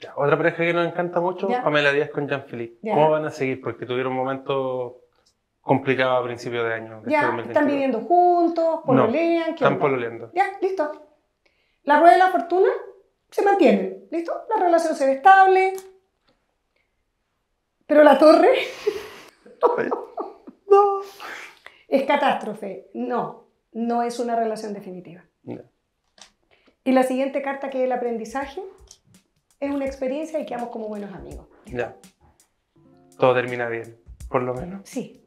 Ya, Otra pareja que nos encanta mucho, Ya. Pamela Díaz con Jean-Philippe. ¿Cómo van a seguir? Porque tuvieron un momento complicado a principios de año. de Ya, 2022. están viviendo juntos, pololean, ¿qué Están onda? pololeando. Ya, listo. La rueda de la fortuna se mantiene, ¿listo? La relación se ve estable. Pero la torre No. es catástrofe. No, no es una relación definitiva. Ya. Y la siguiente carta, que es el aprendizaje, es una experiencia y quedamos como buenos amigos. Ya. Todo termina bien, por lo menos. Sí,